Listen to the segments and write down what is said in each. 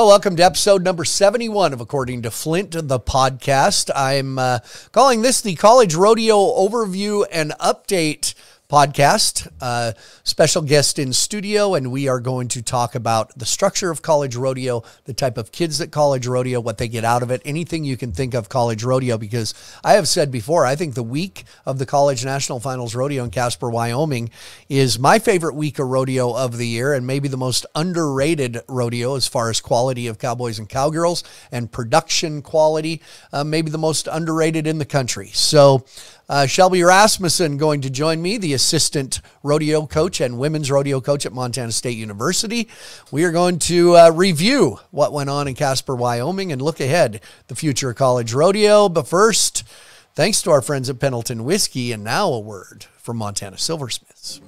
Well, welcome to episode number 71 of According to Flint, the podcast. I'm uh, calling this the College Rodeo Overview and Update podcast. Uh, special guest in studio, and we are going to talk about the structure of college rodeo, the type of kids at college rodeo, what they get out of it, anything you can think of college rodeo. Because I have said before, I think the week of the College National Finals Rodeo in Casper, Wyoming, is my favorite week of rodeo of the year, and maybe the most underrated rodeo as far as quality of cowboys and cowgirls and production quality. Uh, maybe the most underrated in the country. So. Uh, Shelby Rasmussen going to join me, the assistant rodeo coach and women's rodeo coach at Montana State University. We are going to uh, review what went on in Casper, Wyoming, and look ahead the future of college rodeo. But first, thanks to our friends at Pendleton Whiskey, and now a word from Montana Silversmiths.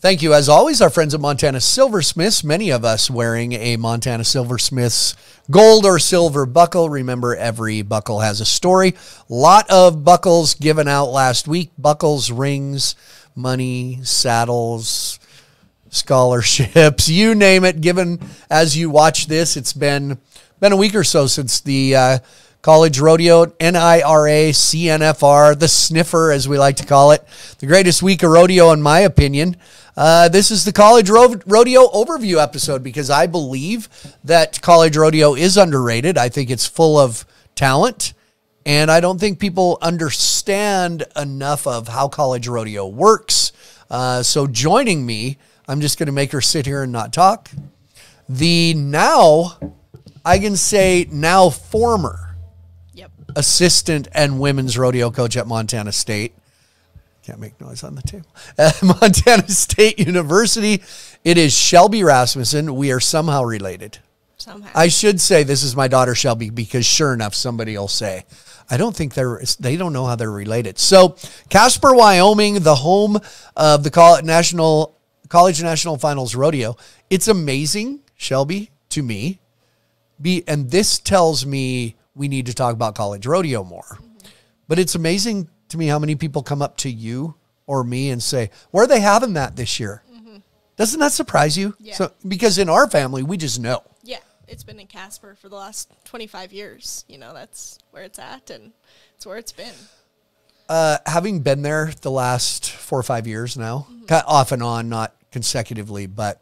Thank you. As always, our friends at Montana Silversmiths, many of us wearing a Montana Silversmiths gold or silver buckle. Remember, every buckle has a story. Lot of buckles given out last week buckles, rings, money, saddles, scholarships, you name it, given as you watch this. It's been, been a week or so since the. Uh, College Rodeo, NIRA, CNFR, the sniffer, as we like to call it. The greatest week of rodeo, in my opinion. Uh, this is the College Ro- Rodeo overview episode because I believe that College Rodeo is underrated. I think it's full of talent. And I don't think people understand enough of how College Rodeo works. Uh, so joining me, I'm just going to make her sit here and not talk. The now, I can say now former assistant and women's rodeo coach at Montana State. Can't make noise on the table. Montana State University. It is Shelby Rasmussen. We are somehow related. Somehow. I should say this is my daughter Shelby because sure enough, somebody will say, I don't think they're they don't know how they're related. So Casper, Wyoming, the home of the college national college national finals rodeo. It's amazing, Shelby, to me. Be and this tells me we need to talk about college rodeo more. Mm-hmm. But it's amazing to me how many people come up to you or me and say, "Where are they having that this year?" Mm-hmm. Doesn't that surprise you? Yeah. So because in our family, we just know. Yeah, it's been in Casper for the last 25 years. You know, that's where it's at and it's where it's been. Uh, having been there the last four or five years now, mm-hmm. off and on, not consecutively, but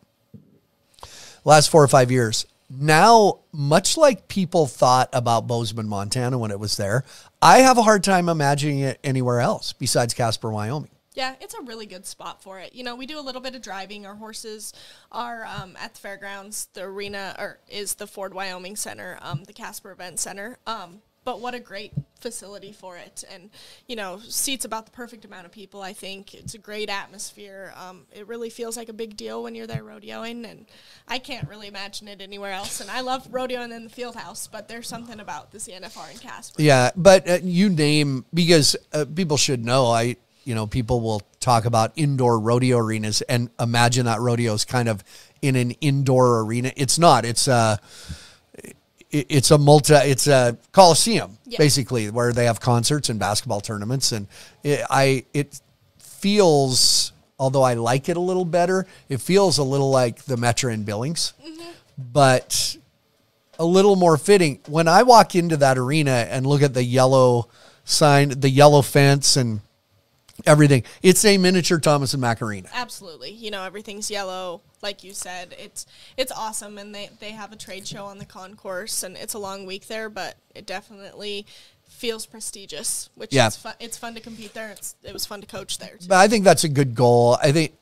last four or five years, now, much like people thought about Bozeman, Montana when it was there, I have a hard time imagining it anywhere else besides Casper, Wyoming. Yeah, it's a really good spot for it. You know, we do a little bit of driving. Our horses are um, at the fairgrounds. The arena or is the Ford Wyoming Center, um, the Casper Event Center. Um, but what a great facility for it. And you know seats about the perfect amount of people i think. It's a great atmosphere. Um, it really feels like a big deal when you're there rodeoing and i can't really imagine it anywhere else. And i love rodeoing in the field house but there's something about the cnfr and casper. Yeah but uh, you name because uh, people should know i you know people will talk about indoor rodeo arenas and imagine that rodeo is kind of in an indoor arena. It's not. It's uh it's a multi it's a coliseum yeah. basically where they have concerts and basketball tournaments and it, i it feels although i like it a little better it feels a little like the metra in billings mm-hmm. but a little more fitting when i walk into that arena and look at the yellow sign the yellow fence and everything. It's a miniature Thomas and Mack Arena. Absolutely. You know, everything's yellow, like you said. It's it's awesome and they, they have a trade show on the concourse and it's a long week there, but it definitely feels prestigious, which yeah. is fun. It's fun to compete there. It's, it was fun to coach there. Too. But I think that's a good goal. I think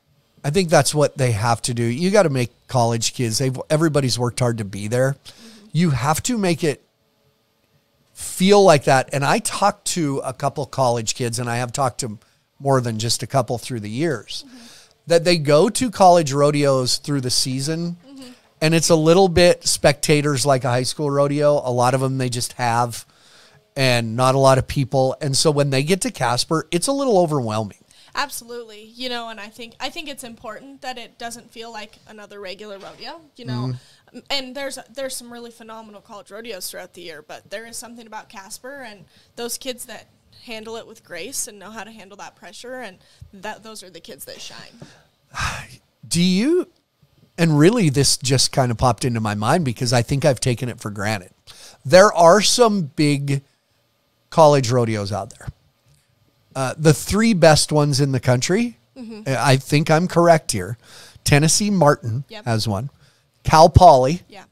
I think that's what they have to do. You got to make college kids. They've everybody's worked hard to be there. Mm-hmm. You have to make it feel like that. And I talked to a couple college kids, and I have talked to more than just a couple through the years. Mm-hmm. That they go to college rodeos through the season mm-hmm. and it's a little bit spectators like a high school rodeo. A lot of them they just have, and not a lot of people. And so when they get to Casper, it's a little overwhelming. Absolutely. You know, and I think I think it's important that it doesn't feel like another regular rodeo, you know. Mm-hmm. And there's there's some really phenomenal college rodeos throughout the year, but there is something about Casper and those kids that handle it with grace and know how to handle that pressure and that those are the kids that shine. Do you? And really, this just kind of popped into my mind because I think I've taken it for granted. There are some big college rodeos out there. Uh, the three best ones in the country, I think I'm correct here. Tennessee Martin Yep. has one. Cal Poly, Yeah.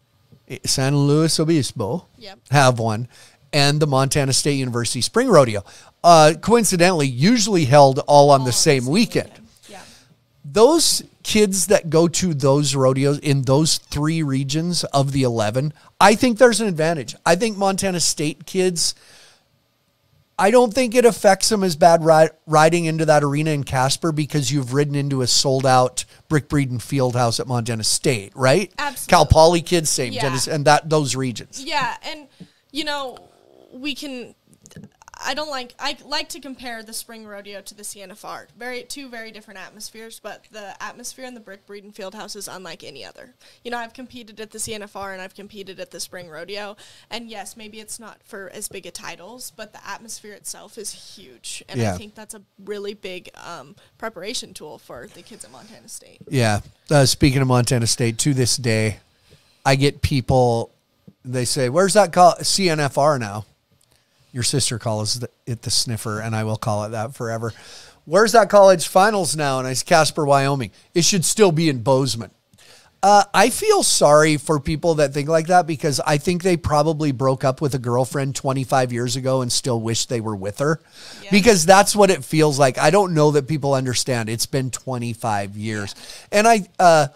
San Luis Obispo Yep. have one, and the Montana State University Spring Rodeo. Uh, coincidentally, usually held all on All the same weekend Yeah. those kids that go to those rodeos in those three regions of the 11 i think there's an advantage i think montana state kids i don't think it affects them as bad ri- riding into that arena in casper because you've ridden into a sold out brick breeden field house at montana state right Absolutely. cal poly kids same Yeah. Tennessee- and that those regions Yeah, and you know, we can. I don't like. I like to compare the spring rodeo to the CNFR. Very two very different atmospheres, but the atmosphere in the Brick Breeden Fieldhouse is unlike any other. You know, I've competed at the CNFR and I've competed at the spring rodeo, and yes, maybe it's not for as big a titles, but the atmosphere itself is huge, and Yeah. I think that's a really big um, preparation tool for the kids at Montana State. Yeah. Uh, speaking of Montana State, to this day, I get people. They say, "Where's that call CNFR now?" Your sister calls it the sniffer, and I will call it that forever. Where's that college finals now? And I say, Casper, Wyoming. It should still be in Bozeman. Uh, I feel sorry for people that think like that because I think they probably broke up with a girlfriend 25 years ago and still wish they were with her Yeah. because that's what it feels like. I don't know that people understand. It's been 25 years. And I, uh,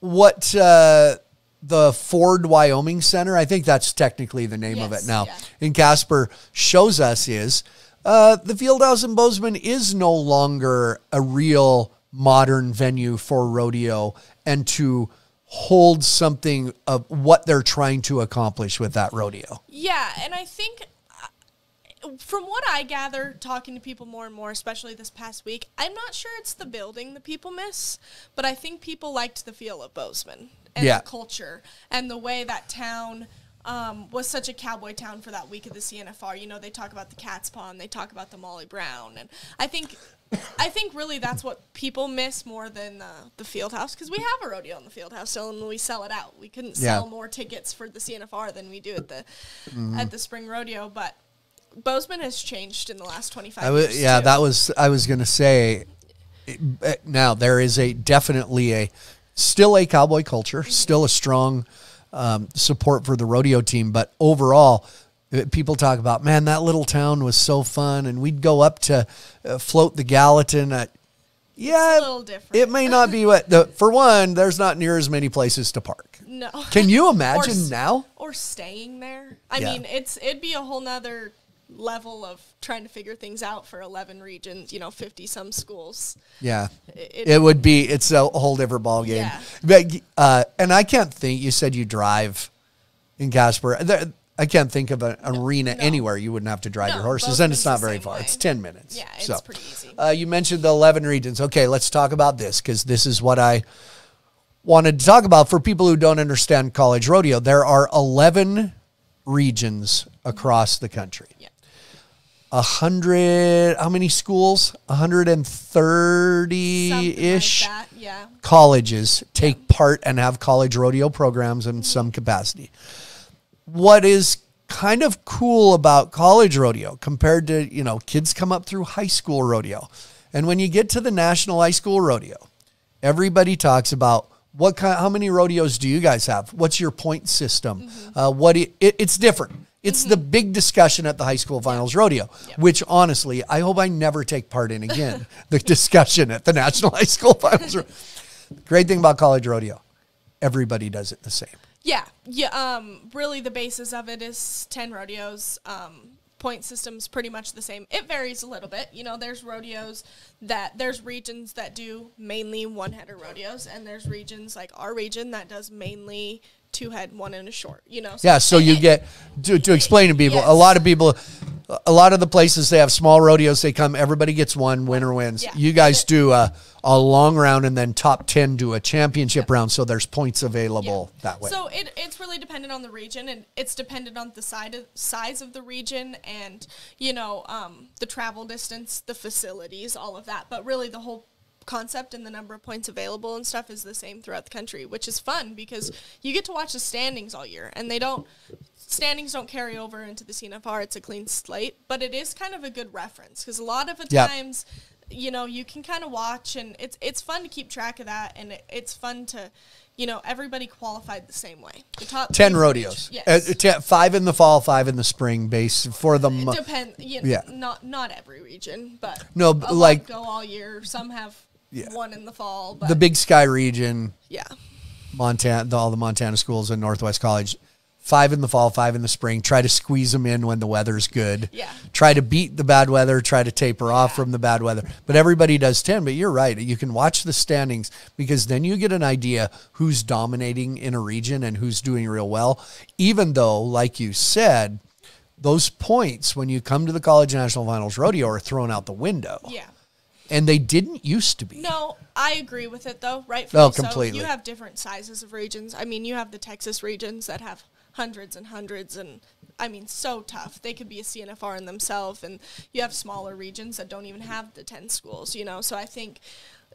what, uh, the Ford Wyoming Center, I think that's technically the name of it now, yeah. in Casper shows us is uh, the Fieldhouse in Bozeman is no longer a real modern venue for rodeo and to hold something of what they're trying to accomplish with that rodeo. Yeah, and I think uh, from what I gather, talking to people more and more, especially this past week, I'm not sure it's the building that people miss, but I think people liked the feel of Bozeman and Yeah. the culture and the way that town um, was such a cowboy town for that week of the CNFR. You know, they talk about the Cat's Paw and they talk about the Molly Brown, and I think. I think really that's what people miss more than the, the field house because we have a rodeo in the field house still and we sell it out. We couldn't Yeah. sell more tickets for the CNFR than we do at the Mm-hmm. at the spring rodeo, but Bozeman has changed in the last 25 I w- years. yeah, too. that was I was going to say. Now there is a definitely a still a cowboy culture, still a strong um, support for the rodeo team, but overall. eh, People talk about, man, that little town was so fun, and we'd go up to uh, float the Gallatin. Uh, yeah, a little different. it may not be what the for one. There's not near as many places to park. no. Can you imagine s- now? Or staying there. I Yeah. mean, it's it'd be a whole nother level of trying to figure things out for 11 regions. You know, 50 some schools. Yeah. It- It, would be, it's a whole different ball game. Yeah. But, uh, and I can't think, you said you drive in Casper. I can't think of an arena no. anywhere you wouldn't have to drive No, your horses, and it's not very far. way. It's 10 minutes. Yeah, it's So, pretty easy. Uh, you mentioned the 11 regions. Okay, let's talk about this because this is what I wanted to talk about for people who don't understand college rodeo. There are 11 regions across the country. Yeah. A hundred, how many schools? A hundred and thirty Something ish like. Yeah. colleges take part and have college rodeo programs in some capacity. What is kind of cool about college rodeo compared to, you know, kids come up through high school rodeo. And when you get to the national high school rodeo, everybody talks about what kind, how many rodeos do you guys have? What's your point system? Uh, what it, it, it's different. It's the big discussion at the high school finals rodeo, which honestly, I hope I never take part in again. the discussion at the national high school finals. Great thing about college rodeo, everybody does it the same. Yeah, yeah. Um, really, the basis of it is ten rodeos. Um, point system's pretty much the same. It varies a little bit. You know, there's rodeos that there's regions that do mainly one header rodeos, and there's regions like our region that does mainly two head, one and a short. You know. Yeah, so you get to, to explain to people. Yes. A lot of people, a lot of the places they have small rodeos. They come, everybody gets one. Winner wins. Yeah. You guys do a, a long round, and then top ten do a championship round. So there's points available that way. So it, it's really dependent on the region, and it's dependent on the side of, size of the region, and you know um, the travel distance, the facilities, all of that. But really, the whole concept and the number of points available and stuff is the same throughout the country, which is fun because you get to watch the standings all year, and they don't standings don't carry over into the CNFR. It's a clean slate, but it is kind of a good reference because a lot of the Yeah. times you know you can kind of watch and it's it's fun to keep track of that and it, it's fun to you know everybody qualified the same way the top ten three rodeos. yes Uh, ten- five in the fall, five in the spring. Base for the. month depend you know, yeah. not not every region but No, a but lot like- go all year some have Yeah. one in the fall but the Big Sky region, yeah Montana, the, all the Montana schools and Northwest College, five in the fall, five in the spring. Try to squeeze them in when the weather's good. Yeah. Try to beat the bad weather. Try to taper off Yeah. from the bad weather. But everybody does ten. But you're right. You can watch the standings because then you get an idea who's dominating in a region and who's doing real well. Even though, like you said. Those points when you come to the college national finals rodeo are thrown out the window, yeah and they didn't used to be. No, I agree with it though. Right? Oh, completely. you have different sizes of regions. I mean, you have the Texas regions that have hundreds and hundreds, and I mean, so tough. They could be a CNFR in themselves, and you have smaller regions that don't even have the ten schools. You know, so I think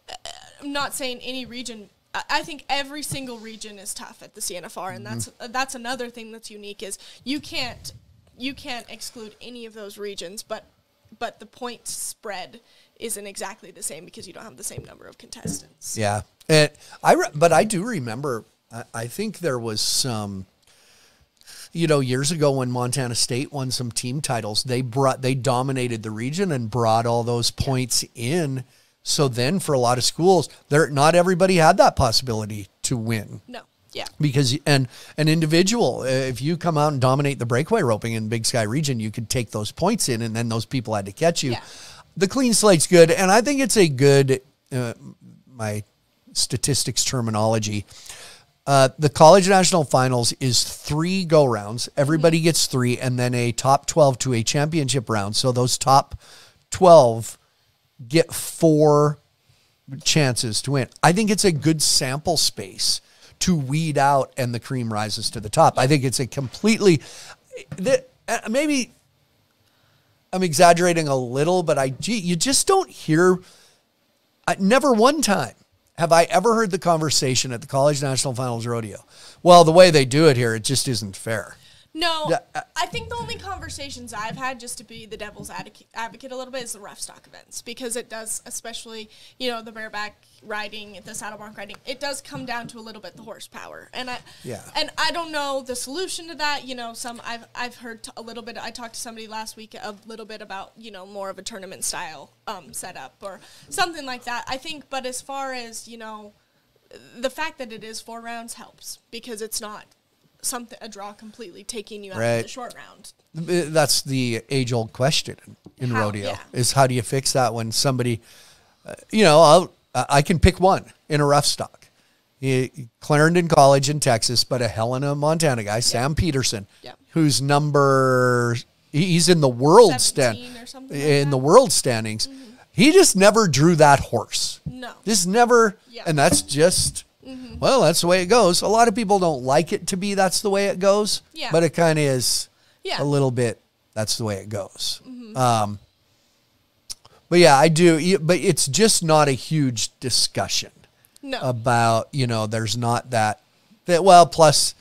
uh, I'm not saying any region. I- think every single region is tough at the CNFR, and that's uh, that's another thing that's unique is you can't you can't exclude any of those regions, but but the point spread isn't exactly the same because you don't have the same number of contestants. Yeah, and I re- but I do remember. I, I think there was some. You know, years ago when Montana State won some team titles, they brought they dominated the region and brought all those points in. So then, for a lot of schools, there not everybody had that possibility to win No. Yeah. because and an individual if you come out and dominate the breakaway roping in Big Sky region, you could take those points in, and then those people had to catch you. Yeah. The clean slate's good, and I think it's a good uh, my statistics terminology. Uh, the college national finals is three go rounds. Everybody gets three, and then a top twelve to a championship round. So those top twelve get four chances to win. I think it's a good sample space to weed out and the cream rises to the top. I think it's a completely uh, maybe I'm exaggerating a little, but I gee, you just don't hear I, never one time have I ever heard the conversation at the college national finals rodeo. Well, the way they do it here, it just isn't fair. No, Yeah, uh, I think the only conversations I've had, just to be the devil's advocate a little bit, is the rough stock events because it does, especially you know the bareback riding, the saddle bronc riding, it does come down to a little bit the horsepower, and I Yeah. and I don't know the solution to that. You know, some I've I've heard t- a little bit. I talked to somebody last week a little bit about you know more of a tournament style um, setup or something like that. I think, but as far as you know, the fact that it is four rounds helps because it's not something a draw completely taking you out of the short round. That's the age old question in How- rodeo yeah. is how do you fix that when somebody, uh, you know, I'll, I can pick one in a rough stock. He, Clarendon College in Texas, but a Helena, Montana guy, Sam Peterson, Yeah. who's number, he's in the world stand, or something like in that. Mm-hmm. the world standings. He just never drew that horse. No. Just never, Yeah. and that's just, well, that's the way it goes. A lot of people don't like it to be that's the way it goes, Yeah. but it kind of is Yeah. a little bit that's the way it goes. Um, but yeah, I do. But it's just not a huge discussion No. about you know. There's not that that well. Plus,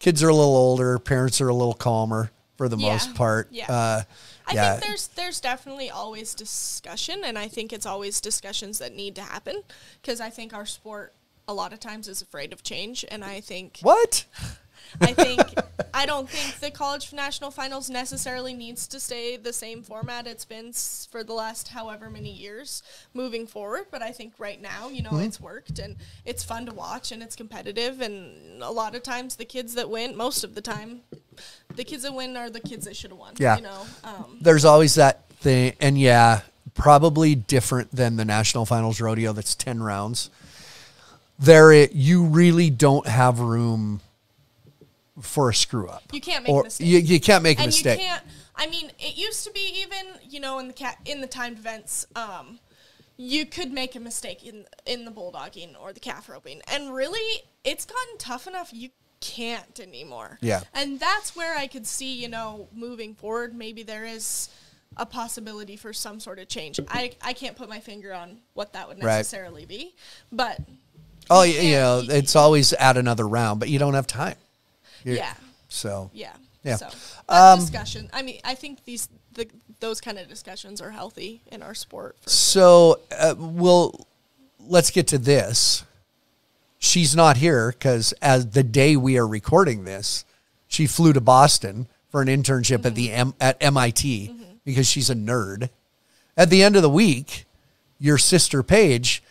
kids are a little older. Parents are a little calmer for the Yeah. most part. Yeah. Uh, I yeah. think there's there's definitely always discussion, and I think it's always discussions that need to happen because I think our sport a lot of times is afraid of change, and I think what? I think I don't think the college national finals necessarily needs to stay the same format it's been s- for the last however many years moving forward. But I think right now, you know, Mm-hmm. it's worked and it's fun to watch and it's competitive. And a lot of times, the kids that win, most of the time, the kids that win are the kids that should have won. Yeah. You know. Um, There's always that thing, and yeah, probably different than the national finals rodeo. That's ten rounds. There, it, you really don't have room for a screw up. You can't make a or mistake. You, you can't make a and mistake. you can't. I mean, it used to be even you know in the cat in the timed events, um, you could make a mistake in in the bulldogging or the calf roping, and really, it's gotten tough enough. You can't anymore. Yeah. And that's where I could see, you know, moving forward, maybe there is a possibility for some sort of change. I, I can't put my finger on what that would Right. necessarily be, but oh, you you, know, it's always add another round, but you don't have time. You're- yeah. So Yeah. Yeah. So Um, discussion. I mean, I think these the those kind of discussions are healthy in our sport. So, uh, we'll let's get to this. She's not here because as the day we are recording this, she flew to Boston for an internship at the M- at MIT because she's a nerd. At the end of the week, your sister Paige,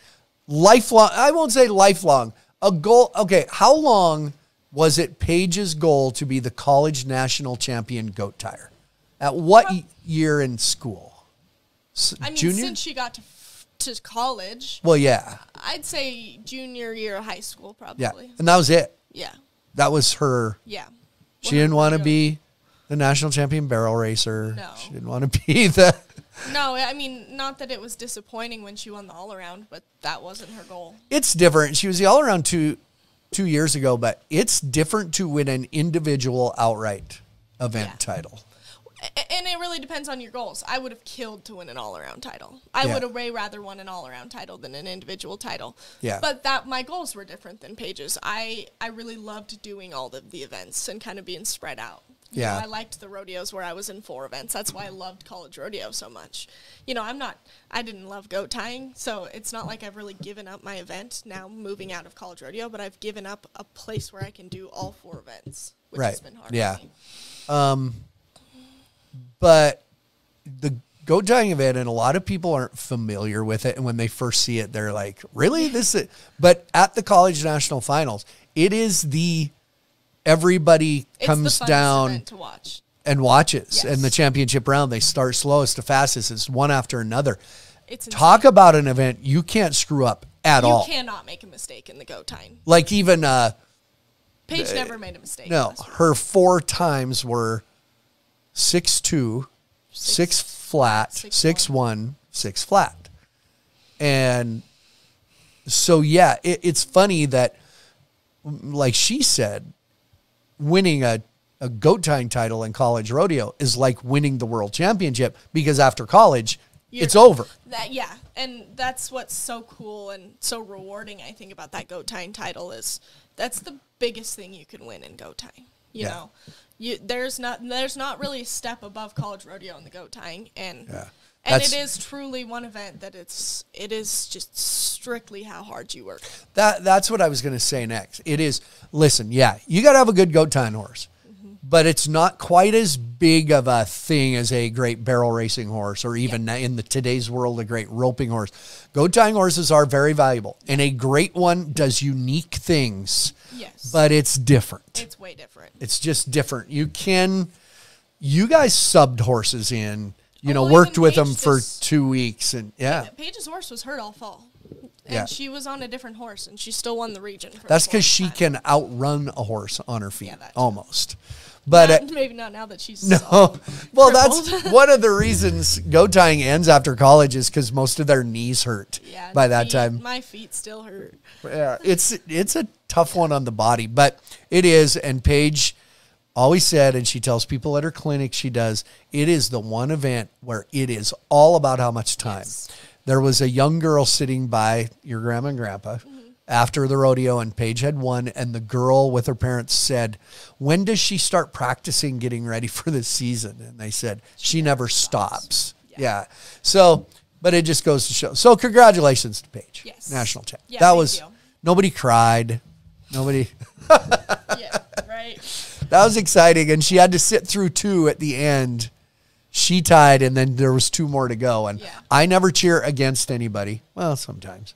lifelong. I won't say lifelong. A goal. Okay, how long was it Paige's goal to be the college national champion goat tire? At what y- year in school? S- I mean, junior. since she got to f- to college, Well, yeah, I'd say junior year of high school, probably. yeah, and that was it. Yeah. That was her. Yeah. She didn't want to be the national champion barrel racer. No. She didn't want to be the. No, I mean, not that it was disappointing when she won the all around, but that wasn't her goal. It's different. She was the all around two two years ago, but it's different to win an individual outright event Yeah. title. And it really depends on your goals. I would have killed to win an all around title. I Yeah. would have way rather won an all around title than an individual title. Yeah. But that my goals were different than Paige's. I, I really loved doing all of the events and kind of being spread out. Yeah. know, I liked the rodeos where I was in four events. That's why I loved college rodeo so much. You know, I'm not I didn't love goat tying, so it's not like I've really given up my event now moving out of college rodeo, but I've given up a place where I can do all four events, which Right. has been hard. Yeah. me. Um, but the goat tying event, and a lot of people aren't familiar with it. And when they first see it, they're like, really? This is. But at the college national finals, it is the. Everybody It's comes down to watch. and watches. Yes. And the championship round, they start slowest to fastest. It's one after another. It's Talk about an event you can't screw up at you all. You cannot make a mistake in the goat tying. Like even uh Paige never made a mistake. no, in this one. her four times were six two, six, Six- flat, six six one, six flat. And so yeah, it, it's funny that like she said, winning a a goat tying title in college rodeo is like winning the world championship because after college, You're- it's over. That yeah, and that's what's so cool and so rewarding. I think about that goat tying title is that's the biggest thing you can win in goat tying. You Yeah. know, you there's not there's not really a step above college rodeo in the goat tying, and Yeah. and it is truly one event that it's it is just strictly how hard you work. That that's what I was going to say next. It is listen, yeah, you got to have a good goat tying horse, mm-hmm. but it's not quite as big of a thing as a great barrel racing horse, or even in the today's world, a great roping horse. Goat tying horses are very valuable, and a great one does unique things, Yes, but it's different. it's way different. It's just different. You can, you guys subbed horses in, you know, Oh, worked with them for two weeks, and yeah, Paige's horse was hurt all fall, and Yeah. she was on a different horse, and she still won the region. That's because she time. can outrun a horse on her feet Yeah, almost. But uh, maybe not now that she's No, well, that's one of the reasons goat tying ends after college is because most of their knees hurt Yeah, by that feet- time. my feet still hurt. Yeah, it's it's a tough one on the body, but it is. And Paige always said, and she tells people at her clinic, she does. It is the one event where it is all about how much time. Yes. There was a young girl sitting by your grandma and grandpa. Mm-hmm. After the rodeo, and Paige had won, and the girl with her parents said, "When does she start practicing getting ready for the season?" And they said, "She, never stops." Yeah. Yeah. So, but it just goes to show. So, congratulations to Paige, Yes. national champ. Yeah, that was you. nobody cried. Nobody. yeah, right. That was exciting, and she had to sit through two at the end. She tied, and then there was two more to go. And Yeah. I never cheer against anybody. Well, sometimes,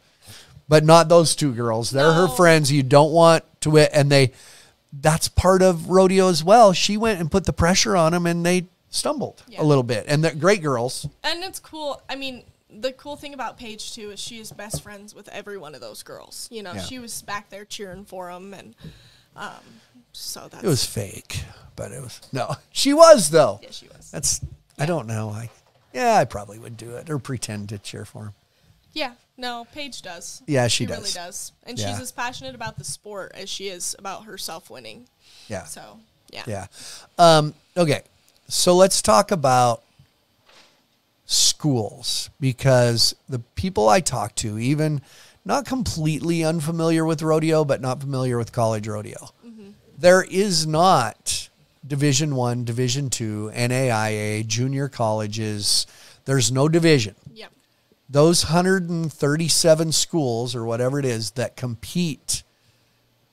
but not those two girls. They're her friends. You don't want to win, and they that's part of rodeo as well. She went and put the pressure on them, and they stumbled Yeah. a little bit. And they're great girls. And it's cool. I mean, the cool thing about Paige too is she is best friends with every one of those girls. You know, Yeah. she was back there cheering for them, and um, so that It was fake, but it was no. She was though. yeah, she was. That's I don't know. I yeah, I probably would do it or pretend to cheer for him. Yeah, no, Paige does. Yeah, she really does. Really does, and Yeah. she's as passionate about the sport as she is about herself winning. Yeah. So yeah, Yeah. Um, okay. So let's talk about schools because the people I talk to, even not completely unfamiliar with rodeo, but not familiar with college rodeo, there is not Division One, Division Two, NAIA, junior colleges. There's no division. Yep. Those 137 schools or whatever it is that compete.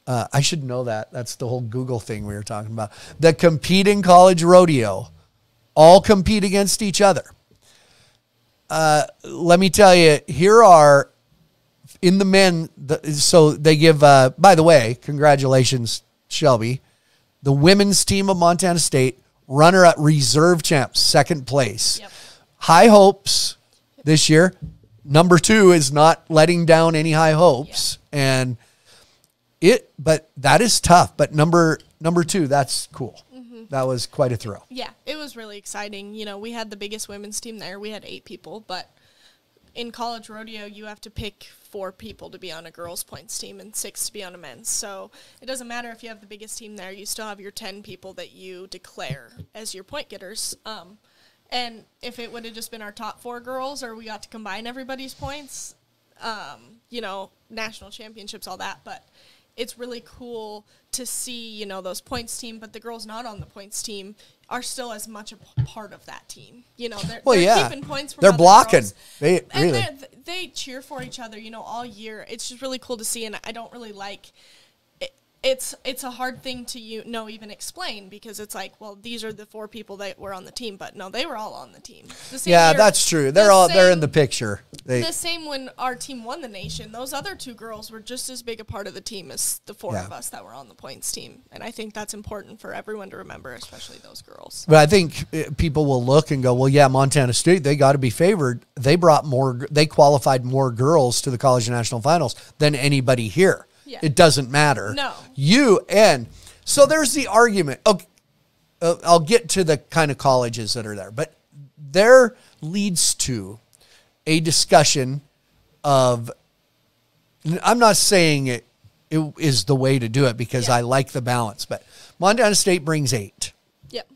Uh, I should know that. That's the whole Google thing we were talking about. That compete in college rodeo all compete against each other. Uh, let me tell you, here are in the men. The, so they give. Uh, by the way, congratulations, Shelby. The women's team of Montana State, runner up reserve champs, second place. Yep. High hopes this year. Number two is not letting down any high hopes, and it. But that is tough. But number number two, that's cool. Mm-hmm. That was quite a throw. Yeah, it was really exciting. You know, we had the biggest women's team there. We had eight people, but in college rodeo, you have to pick four people to be on a girls' points team and six to be on a men's. So it doesn't matter if you have the biggest team there. You still have your ten people that you declare as your point getters. Um, and if it would have just been our top four girls, or we got to combine everybody's points, um, you know, national championships, all that. But it's really cool to see, you know, those points team, but the girls not on the points team are still as much a p- part of that team. You know, they're, Well, they're yeah. keeping points from They're blocking. girls. They- and really. they cheer for each other, you know, all year. It's just really cool to see, and I don't really like. It, it's it's a hard thing to you know even explain because it's like well these are the four people that were on the team but no they were all on the team the same Yeah, year- that's true. They're all they're in the picture. They the same when our team won the nation. Those other two girls were just as big a part of the team as the four Yeah. of us that were on the points team. And I think that's important for everyone to remember, especially those girls. But I think uh, people will look and go, well, yeah, Montana State, they got to be favored. They brought more, they qualified more girls to the college national finals than anybody here. Yeah. It doesn't matter. No. You, and so there's the argument. Okay, uh, I'll get to the kind of colleges that are there, but there leads to a discussion of, I'm not saying it, it is the way to do it because Yeah. I like the balance, but Montana State brings eight Yep.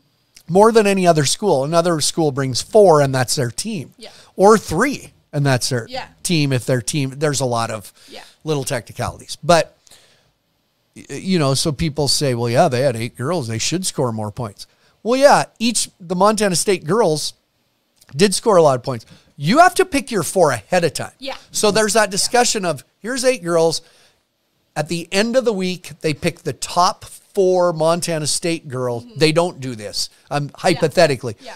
more than any other school. Another school brings four, and that's their team. Yeah. Or three, and that's their Yeah. team. If their team, there's a lot of Yeah. little technicalities, but you know, so people say, well, yeah, they had eight girls, they should score more points. Well, yeah, each the Montana State girls did score a lot of points. You have to pick your four ahead of time. Yeah. So there's that discussion of here's eight girls. At the end of the week, they pick the top four Montana State girls. They don't do this. Um, hypothetically, Mm-hmm. Yeah.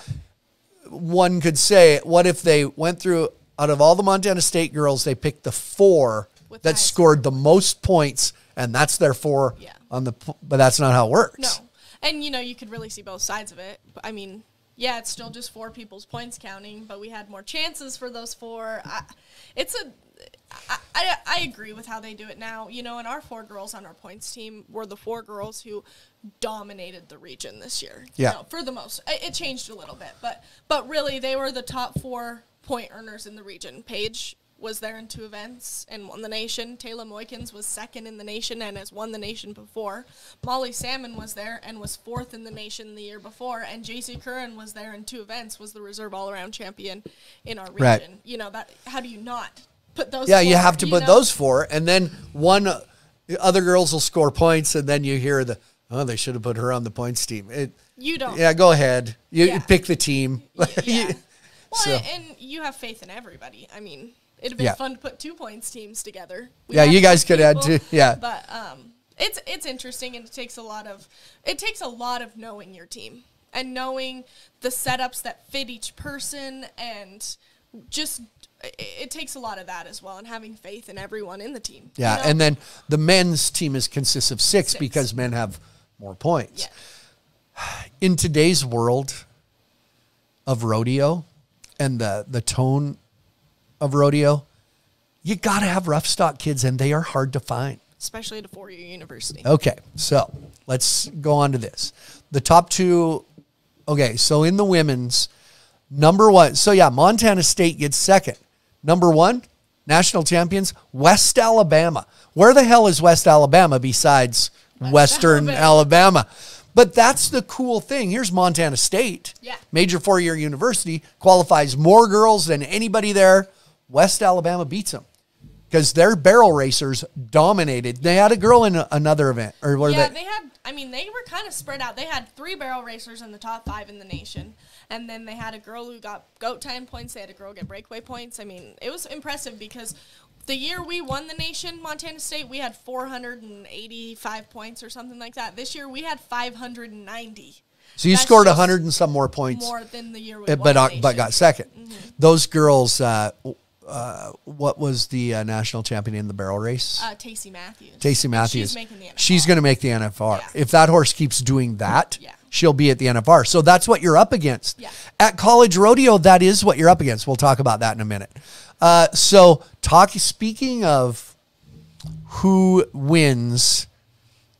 one could say, what if they went through out of all the Montana State girls, they picked the four With that scored the most points, and that's their four Yeah. on the. But that's not how it works. No. And, you know, you could really see both sides of it. I mean, yeah, it's still just four people's points counting, but we had more chances for those four. I, it's a. I, I, I agree with how they do it now. You know, and our four girls on our points team were the four girls who dominated the region this year. you Yeah. know, for the most. It, it changed a little bit, but but really they were the top four point earners in the region. Paige was there in two events and won the nation. Taylor Moykins was second in the nation and has won the nation before. Molly Salmon was there and was fourth in the nation the year before. And JC Curran was there in two events, was the reserve all around champion in our region. Right. You know that how do you not put those Yeah, you have to put know? those four, and then one the other girls will score points, and then you hear the oh they should have put her on the points team. It, you don't yeah, go ahead. You Yeah. pick the team. yeah. Well, So- and you have faith in everybody. I mean, it'd have been Yeah. fun to put two points teams together. We Yeah, you guys could add two- yeah. But um, it's it's interesting, and it takes a lot of it takes a lot of knowing your team and knowing the setups that fit each person, and just it, it takes a lot of that as well, and having faith in everyone in the team. you Yeah, know? and then the men's team is consists of six, Six. because men have more points. Yeah. In today's world of rodeo and the the tone of rodeo, you got to have rough stock kids and they are hard to find. Especially at a four year university. Okay, so let's go on to this. The top two. Okay, so in the women's, number one. So yeah, Montana State gets second. Number one, national champions, West Alabama. Where the hell is West Alabama besides Western Alabama. Alabama? But that's the cool thing. Here's Montana State. Yeah. Major four year university qualifies more girls than anybody there. West Alabama beats them because their barrel racers dominated. They had a girl in a- another event, or were yeah, they? they had. I mean, they were kind of spread out. They had three barrel racers in the top five in the nation, and then they had a girl who got goat tying points. They had a girl get breakaway points. I mean, it was impressive because the year we won the nation, Montana State, we had 485 points or something like that. This year we had 590. so you That's scored a hundred and some more points, more than the year we won but uh, but got 2nd Those girls. Uh, uh, what was the uh, national champion in the barrel race? uh, Tacey Matthews. Tacey Matthews. She's making the NFL. She's going to make the NFR. Yeah. If that horse keeps doing that, Yeah. she'll be at the NFR. So that's what you're up against. Yeah. At college rodeo, that is what you're up against. We'll talk about that in a minute. Uh, so, talking Speaking of who wins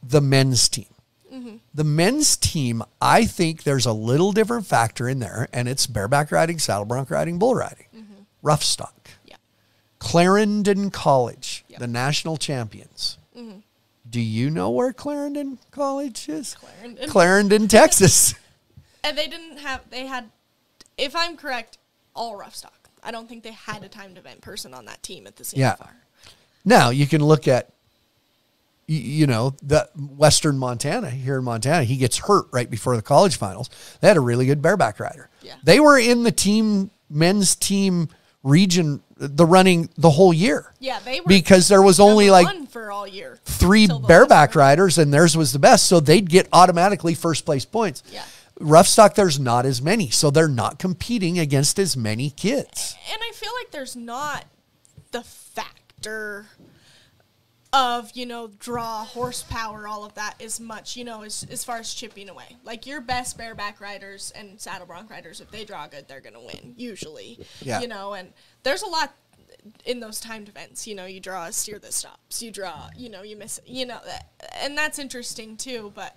the men's team, Mm-hmm. the men's team, I think there's a little different factor in there, and it's bareback riding, saddle bronc riding, bull riding, rough stock. Yeah. Clarendon College, Yep. the national champions. Do you know where Clarendon College is? Clarendon. Clarendon, Texas. And they didn't have. They had, if I'm correct, all rough stock. I don't think they had a timed event person on that team at the CFR. Yeah. now you can look at, you know, the Western Montana here in Montana. He gets hurt right before the college finals. They had a really good bareback rider. Yeah. They were in the team men's team region, the running the whole year. Yeah, they were because there was only like for all year. three bareback riders and theirs was the best so they'd get automatically first place points Yeah. Rough stock there's not as many so they're not competing against as many kids And I feel like there's not the factor of, you know, draw, horsepower, all of that as much, you know, as, as far as chipping away. Like your best bareback riders and saddle bronc riders, if they draw good, they're going to win, usually. Yeah. You know, and there's a lot in those timed events. You know, you draw a steer that stops, you draw, you know, you miss, you know, and that's interesting too, but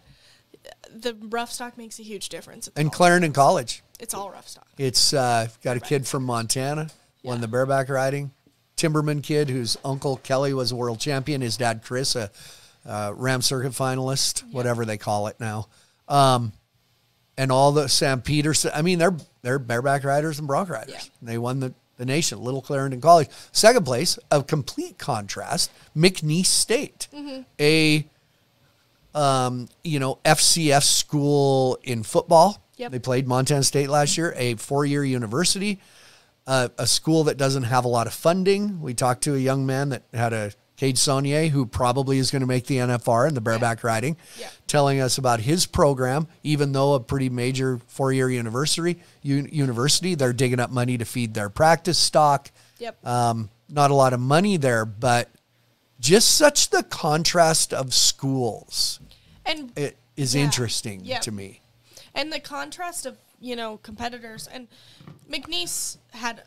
the rough stock makes a huge difference. And clarendon college. It's all rough stock. it's uh, got a kid from montana won the bareback riding. Timberman kid whose uncle kelly was a world champion. His dad chris a uh, ram circuit finalist whatever they call it now. Um, and all the sam peterson i mean they're they're bareback riders and bronc riders. Yeah. they won the, the nation little clarendon college. Second place a complete contrast mcneese state. A um, you know fcs school in football Yep. they played montana state last year a four-year university uh, a school that doesn't have a lot of funding we talked to a young man that had a Cade Saunier, who probably is going to make the NFR in the bareback riding, Yeah. telling us about his program. Even though a pretty major four-year university, un- university, they're digging up money to feed their practice stock. Yep. Um, not a lot of money there, but just such the contrast of schools and it is Yeah. interesting Yeah. to me. and the contrast of you know competitors and McNeese had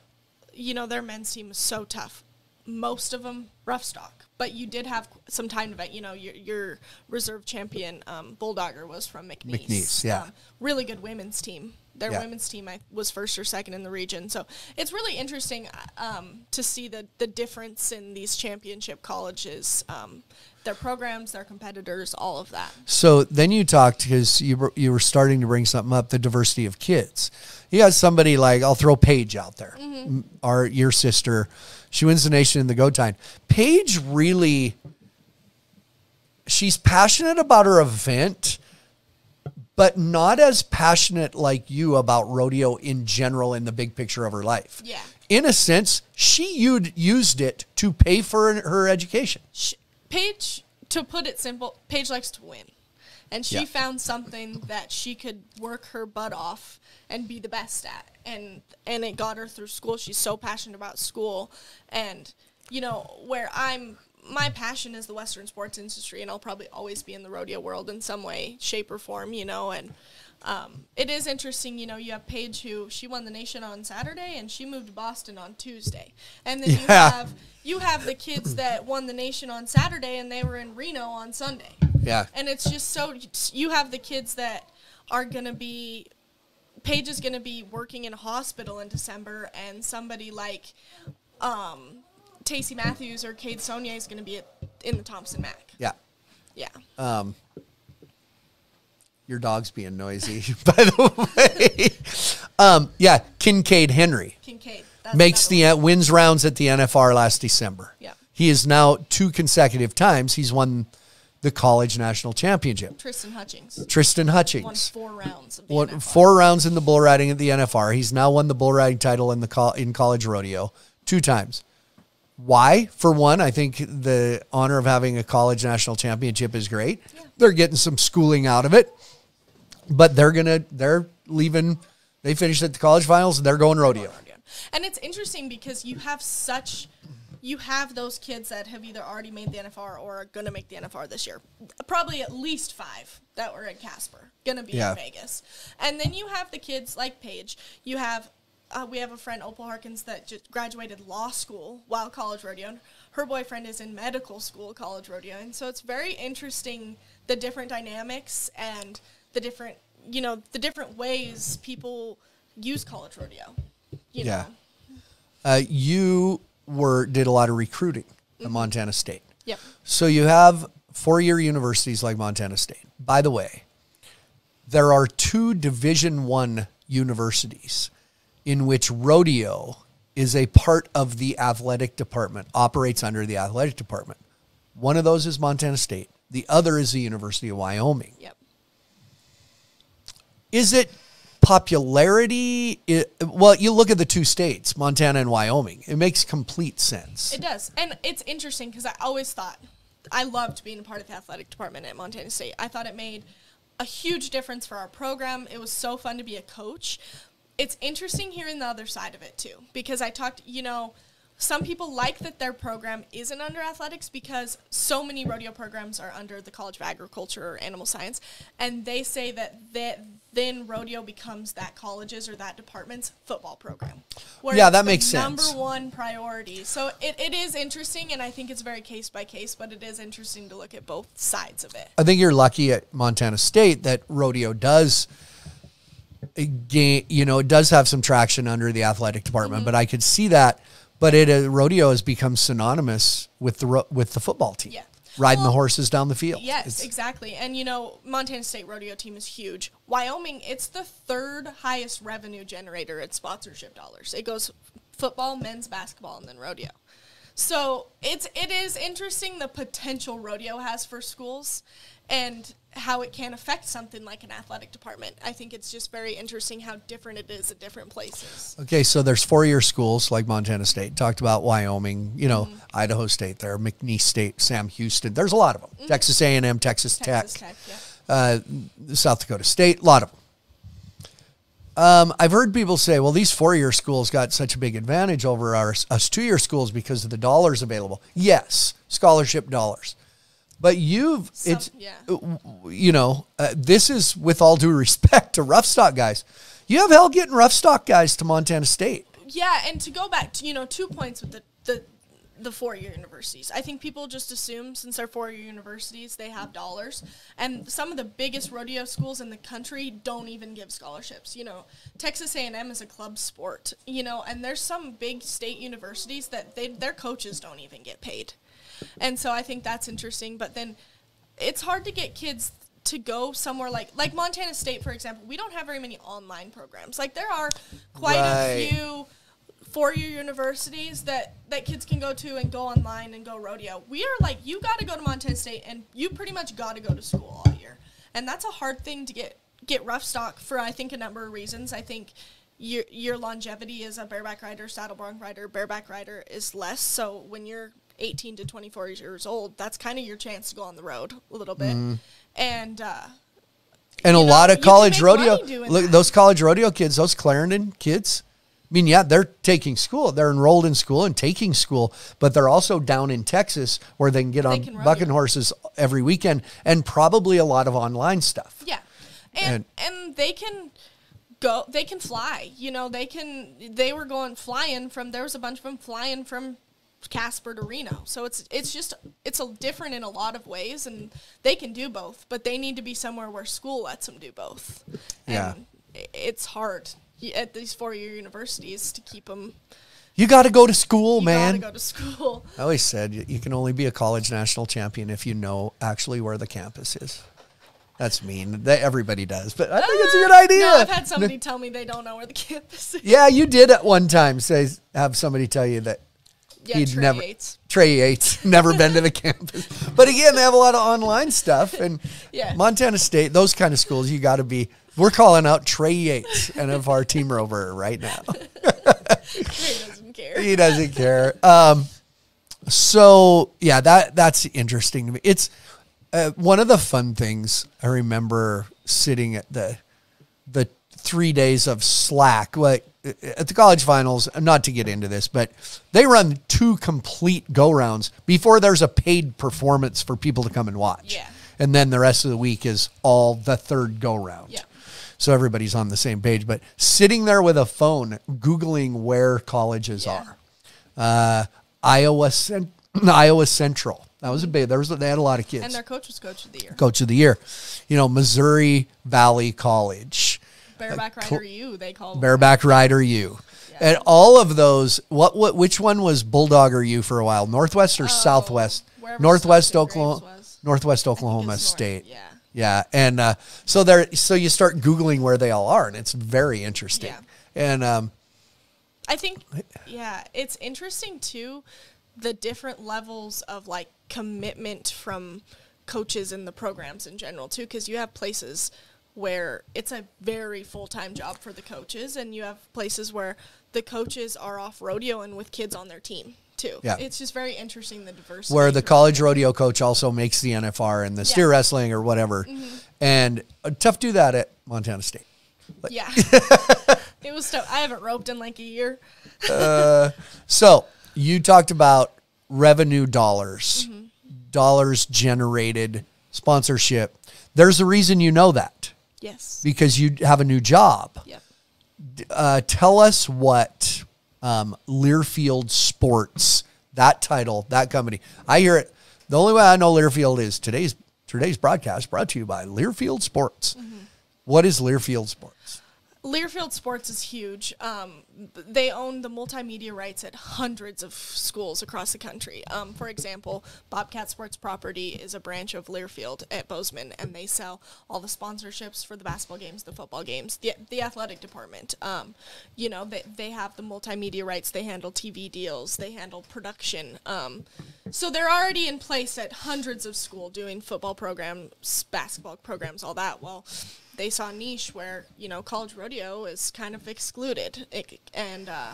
you know their men's team was so tough most of them rough stock but you did have some time to bet you know your, your reserve champion um, bulldogger was from McNeese, McNeese, yeah. um, really good women's team their Yeah. women's team I, was first or second in the region so it's really interesting um, to see the, the difference in these championship colleges um, their programs their competitors all of that So then you talked because you were, you were starting to bring something up the diversity of kids. You got somebody like I'll throw Paige out there, mm-hmm. M- our your sister. She wins the nation in the goat tying. Paige really, she's passionate about her event, but not as passionate like you about rodeo in general in the big picture of her life. Yeah. In a sense, she used it to pay for her education. Sh Paige, to put it simple, Paige likes to win. And she Yeah. found something that she could work her butt off and be the best at. And and it got her through school. She's so passionate about school. And you know, where I'm my passion is the Western sports industry, and I'll probably always be in the rodeo world in some way, shape, or form, you know. And um, it is interesting, you know. You have Paige, who she won the nation on Saturday, and she moved to Boston on Tuesday, and then you have you have the kids that won the nation on Saturday, and they were in Reno on Sunday. Yeah. And it's just so you have the kids that are gonna be Paige is gonna be working in a hospital in December, and somebody like um, Tacey Matthews or Cade Sonia is gonna be at, in the Thompson Mac. Yeah. Yeah. Um, your dog's being noisy, by the way. Um, yeah, Kincaid Henry Kincaid makes the uh, wins rounds at the NFR last December. Yeah. He is now two consecutive times he's won the college national championship. Tristan Hutchings Tristan won Hutchings four rounds won four rounds in the bull riding at the NFR. He's now won the bull riding title in the col- in college rodeo two times. Why? For one, I think the honor of having a college national championship is great. They're getting some schooling out of it, but they're gonna they're leaving. They finished at the college finals. and They're going rodeo. And it's interesting because you have such, you have those kids that have either already made the NFR or are going to make the NFR this year. Probably at least five that were at Casper, going to be Yeah. in Vegas. And then you have the kids like Paige. You have, uh, we have a friend, Opal Harkins, that just graduated law school while college rodeo. Her boyfriend is in medical school, college rodeo. And so it's very interesting the different dynamics and the different, you know, the different ways people use college rodeo. You Yeah. know? Uh, you were did a lot of recruiting at Montana State. Yep. So you have four year universities like Montana State. By the way, there are two Division One universities in which rodeo is a part of the athletic department, operates under the athletic department. One of those is Montana State. The other is the University of Wyoming. Yep. Is it popularity? It, well, you look at the two states, Montana and Wyoming. It makes complete sense. It does. And it's interesting because I always thought I loved being a part of the athletic department at Montana State. I thought it made a huge difference for our program. It was so fun to be a coach. It's interesting hearing the other side of it too because I talked, you know, some people like that their program isn't under athletics because so many rodeo programs are under the College of Agriculture or Animal Science, and they say that that then rodeo becomes that college's or that department's football program. Where Yeah, that makes number sense. Number one priority. So it, it is interesting, and I think it's very case by case, but it is interesting to look at both sides of it. I think you're lucky at Montana State that rodeo does gain, you know, it does have some traction under the athletic department, Mm-hmm. but I could see that. But it uh, rodeo has become synonymous with the ro- with the football team, Yeah. Riding the horses down the field. Yes, It's- exactly. And you know, Montana State rodeo team is huge. Wyoming, it's the third highest revenue generator at sponsorship dollars. It goes football, men's basketball, and then rodeo. So it's it is interesting the potential rodeo has for schools and how it can affect something like an athletic department. I think it's just very interesting how different it is at different places. Okay, so there's four year schools like Montana State. Talked about Wyoming, you know, Mm-hmm. Idaho State there, McNeese State, Sam Houston. There's a lot of them. Texas A&M, Texas, Mm-hmm. Texas Tech, Tech, yeah. uh, South Dakota State, a lot of them. Um, I've heard people say, well, these four year schools got such a big advantage over our, us two year schools because of the dollars available. Yes, scholarship dollars. But you've, Some- it's, yeah. uh, you know, uh, this is with all due respect to rough stock guys. You have hell getting rough stock guys to Montana State. Yeah, and to go back to you know two points with the the the four year universities. I think people just assume since they're four year universities they have dollars, and some of the biggest rodeo schools in the country don't even give scholarships. You know, Texas A and M is a club sport. You know, and there's some big state universities that they their coaches don't even get paid, and so I think that's interesting. But then it's hard to get kids to go somewhere like like Montana State, for example. We don't have very many online programs. Like there are quite Right. a few four-year universities that that kids can go to and go online and go rodeo. We are like you got to go to Montana State and you pretty much got to go to school all year, and that's a hard thing to get get rough stock for. I think a number of reasons. I think. Your, your longevity as a bareback rider, saddle bronc rider, bareback rider is less. So when you're 18 to 24 years old, that's kind of your chance to go on the road a little bit. And uh, And a know, lot of college rodeo, look, that. those college rodeo kids, those Clarendon kids, I mean, yeah, they're taking school. They're enrolled in school and taking school, but they're also down in Texas where they can get on can bucking horses every weekend and probably a lot of online stuff. Yeah. And and they can go they can fly. You know, they can they were going flying from there was a bunch of them flying from Casper to Reno. So it's it's just it's a different in a lot of ways and they can do both, but they need to be somewhere where school lets them do both. Yeah. And it's hard at these four-year universities to keep them You got to go to school, you man. gotta go to school. I always said you you can only be a college national champion if you know actually where the campus is. That's mean. That everybody does, but I think it's a good ah, idea. No, I've had somebody tell me they don't know where the campus is. Yeah, you did at one time say have somebody tell you that Yeah, he'd Trey never Yates. Trey Yates never been to the campus. But again, they have a lot of online stuff and Yeah. Montana State, those kind of schools, you got to be. We're calling out Trey Yates and of our team roper right now. Trey doesn't care. he doesn't care. Um, so yeah, that that's interesting to me. It's uh, one of the fun things I remember sitting at the the three days of slack. Like at the college finals, not to get into this, but they run two complete go rounds before there's a paid performance for people to come and watch. Yeah. And then the rest of the week is all the third go round. Yeah. So everybody's on the same page. But sitting there with a phone, Googling where colleges Yeah. are. Uh, Iowa, Cent- Iowa Central. That was a big, there was, they had a lot of kids And their coach was coach of the year. coach of the year. You know, Missouri Valley College, Bareback cl- Rider U, they call them. Bareback Rider U. And all of those, what, what, which one was Bulldogger U for a while? Northwest or Southwest? Oh, wherever Northwest Oklahoma. Northwest Oklahoma it's north, State. yeah. yeah, and uh, so there, so you start googling where they all are, and it's very interesting. Yeah. And um, I think, yeah, it's interesting too, the different levels of like commitment from coaches and the programs in general too, because you have places where it's a very full time job for the coaches, and you have places where the coaches are off rodeo and with kids on their team too. Yeah. it's just very interesting the diversity. where the college rodeo coach also makes the NFR and the steer Yeah. Mm-hmm. wrestling or whatever, and uh, tough to do that at Montana State. yeah, it was. tough. I haven't roped in like a year. So you talked about revenue dollars, Mm-hmm. dollars generated, sponsorship. There's a reason you know that Yes. because you have a new job. Yep. Uh, tell us what um, Learfield Sports, that title, that company. I hear it. The only way I know Learfield is today's today's broadcast brought to you by Learfield Sports. Mm-hmm. What is Learfield Sports? Learfield Sports is huge. Um, they own the multimedia rights at hundreds of schools across the country. Um, for example, Bobcat Sports Property is a branch of Learfield at Bozeman, and they sell all the sponsorships for the basketball games, the football games, the, the athletic department. Um, you know, they, they have the multimedia rights. They handle TV deals. They handle production. Um, so they're already in place at hundreds of school doing football programs, basketball programs, all that. Well, they saw a niche where you know college rodeo is kind of excluded, it, and uh,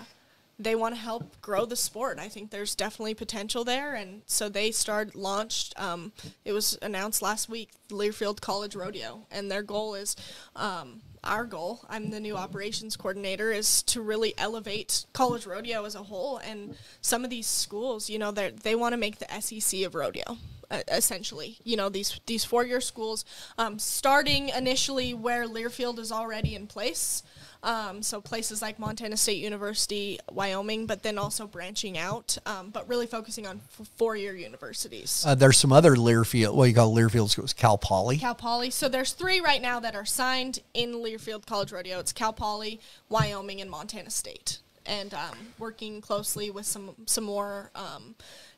they want to help grow the sport. I think there's definitely potential there, and so they started launched. Um, it was announced last week, Learfield College Rodeo, and their goal is. Um, our goal, I'm the new operations coordinator, is to really elevate college rodeo as a whole. And some of these schools, you know, they they want to make the SEC of rodeo essentially. You know, these these four year schools, um, starting initially where Learfield is already in place. Um, so places like Montana State University, Wyoming, but then also branching out, um, but really focusing on f- four year universities. Uh, there's some other Learfield, what you call Learfield schools, Cal Poly. Cal Poly. So there's three right now that are signed in Learfield College Rodeo. It's Cal Poly, Wyoming, and Montana State. And um, working closely with some some more.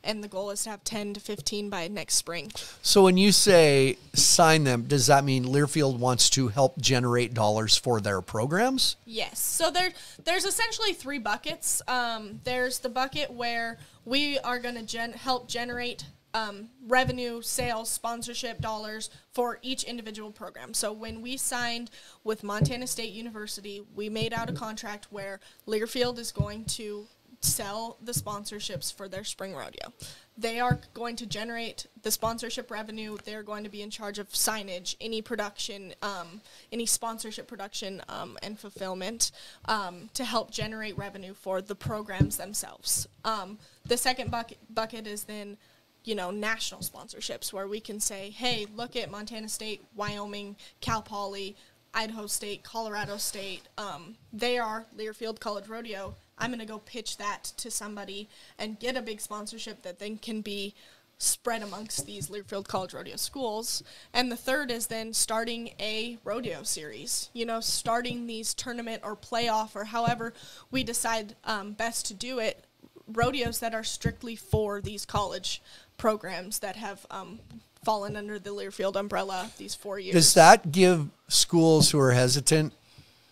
And the goal is to have 10 to 15 by next spring. So when you say sign them, does that mean Learfield wants to help generate dollars for their programs? Yes. So there, there's essentially three buckets. Um, there's the bucket where we are going to gen- help generate um, revenue, sales, sponsorship dollars for each individual program. So when we signed with Montana State University, we made out a contract where Learfield is going to sell the sponsorships for their spring rodeo. They are going to generate the sponsorship revenue. They're going to be in charge of signage, any production, um, any sponsorship production um, and fulfillment um, to help generate revenue for the programs themselves. Um, the second bucket, bucket is then you know, national sponsorships where we can say, hey, look at Montana State, Wyoming, Cal Poly, Idaho State, Colorado State. Um, they are Learfield College Rodeo. I'm going to go pitch that to somebody and get a big sponsorship that then can be spread amongst these Learfield College Rodeo schools. And the third is then starting a rodeo series, you know, starting these tournament or playoff or however we decide um, best to do it, rodeos that are strictly for these college programs that have um, fallen under the Learfield umbrella these four years. Does that give schools who are hesitant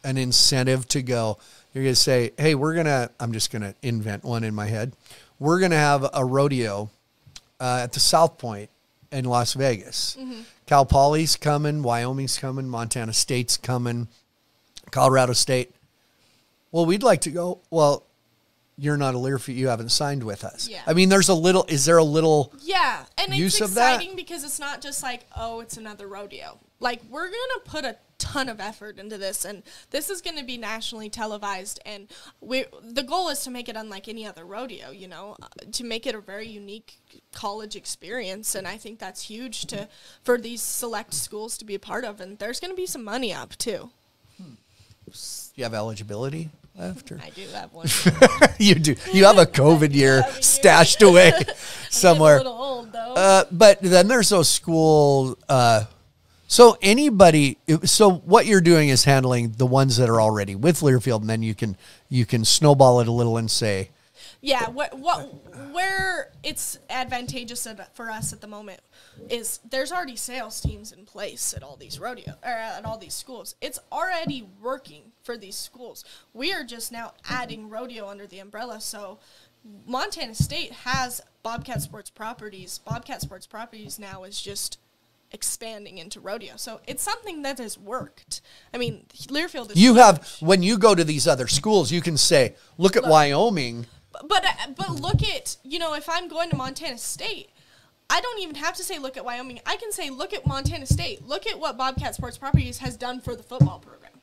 an incentive to go? You're going to say, hey, we're going to, I'm just going to invent one in my head. We're going to have a rodeo uh, at the South Point in Las Vegas. Mm-hmm. Cal Poly's coming, Wyoming's coming, Montana State's coming, Colorado State. Well, we'd like to go. Well, you're not a Learfield. You haven't signed with us. Yeah. I mean, there's a little. Is there a little? Yeah, and use it's of that? exciting because it's not just like, oh, it's another rodeo. Like we're gonna put a ton of effort into this, and this is gonna be nationally televised. And we, the goal is to make it unlike any other rodeo. You know, uh, to make it a very unique college experience. And I think that's huge to for these select schools to be a part of. And there's gonna be some money up too. You have eligibility left, or I do have one. you do. You have a COVID year have a year. stashed away somewhere. a little old though. Uh, but then there's those school. Uh, so anybody. So what you're doing is handling the ones that are already with Learfield, and then you can you can snowball it a little and say, Yeah, what what where it's advantageous for us at the moment is there's already sales teams in place at all these rodeo or at all these schools. It's already working for these schools. We are just now adding rodeo under the umbrella. So Montana State has Bobcat Sports Properties. Bobcat Sports Properties now is just expanding into rodeo. So it's something that has worked. I mean, Learfield is you huge. have when you go to these other schools, you can say, look at Wyoming. but uh, but look at you know if I'm going to Montana State, I don't even have to say look at Wyoming. I can say look at Montana State. Look at what Bobcat Sports Properties has done for the football program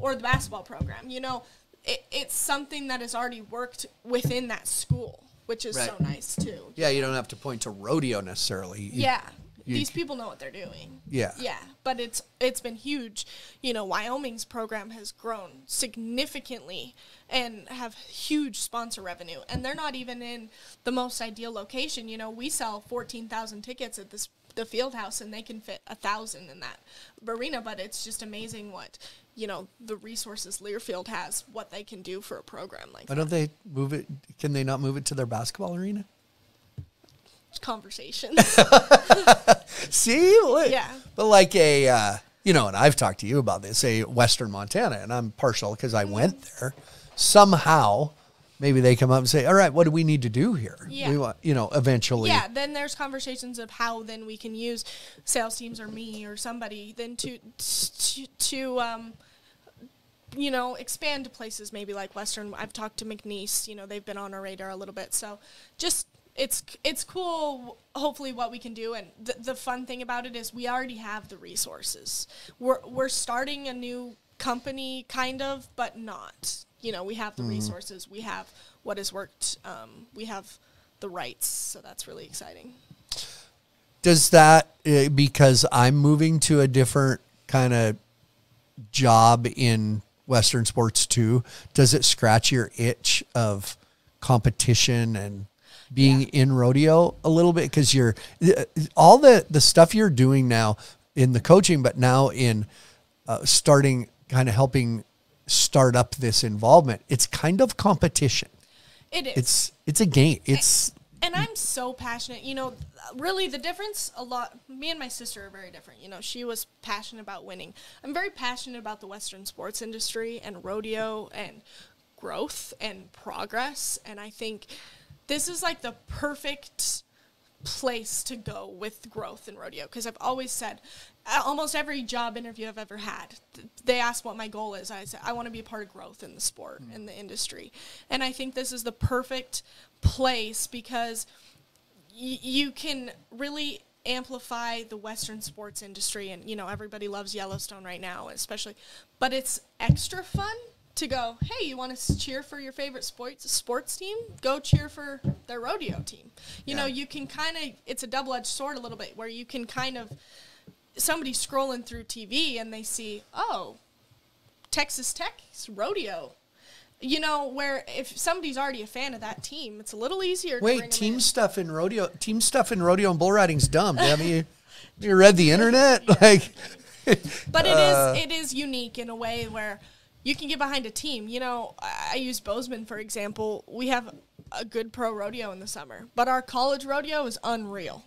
or the basketball program. You know, it, it's something that has already worked within that school, which is so nice too. Yeah, you don't have to point to rodeo necessarily. You- Yeah. You- These people know what they're doing. Yeah. Yeah, but it's it's been huge. You know, Wyoming's program has grown significantly and have huge sponsor revenue, and they're not even in the most ideal location. You know, we sell fourteen thousand tickets at this the field house, and they can fit a thousand in that arena. But it's just amazing what you know the resources Learfield has, what they can do for a program like Why that. don't they move it? Can they not move it to their basketball arena? Conversations. See. Yeah. But like a, uh, you know, and I've talked to you about this, a Western Montana, and I'm partial because I went there. Somehow, maybe they come up and say, "All right, what do we need to do here? Yeah. We want, you know, eventually." Yeah, then there's conversations of how then we can use sales teams or me or somebody then to to, to um, you know expand to places maybe like Western. I've talked to McNeese. You know they've been on our radar a little bit. So just it's it's cool. Hopefully, what we can do and the the fun thing about it is we already have the resources. We're we're starting a new company kind of, but not. You know, we have the resources. We have what has worked. Um, we have the rights. So that's really exciting. Does that uh, because I'm moving to a different kind of job in Western sports too? Does it scratch your itch of competition and being Yeah. in rodeo a little bit? Because you're uh, all the the stuff you're doing now in the coaching, but now in uh, starting kind of helping start up this involvement. It's kind of competition. It is. It's it's a game. It's and I'm so passionate. You know, really the difference a lot me and my sister are very different. You know, she was passionate about winning. I'm very passionate about the western sports industry and rodeo and growth and progress and I think this is like the perfect place to go with growth in rodeo because I've always said almost every job interview I've ever had, they ask what my goal is. I said, I want to be a part of growth in the sport, mm. in the industry. And I think this is the perfect place because y- you can really amplify the Western sports industry. And, you know, everybody loves Yellowstone right now, especially. But it's extra fun to go, hey, you want to cheer for your favorite sports sports team? Go cheer for their rodeo team. You know, you can kind of it's a double edged sword a little bit where you can kind of somebody scrolling through TV and they see, oh, Texas Tech's rodeo. You know, where if somebody's already a fan of that team, it's a little easier. to bring 'em Wait, team in. stuff in rodeo, team stuff in rodeo and bull riding's dumb. Have you, you read the internet? Like, but it Uh, is it is unique in a way where you can get behind a team. You know, I use Bozeman for example. We have a good pro rodeo in the summer, but our college rodeo is unreal.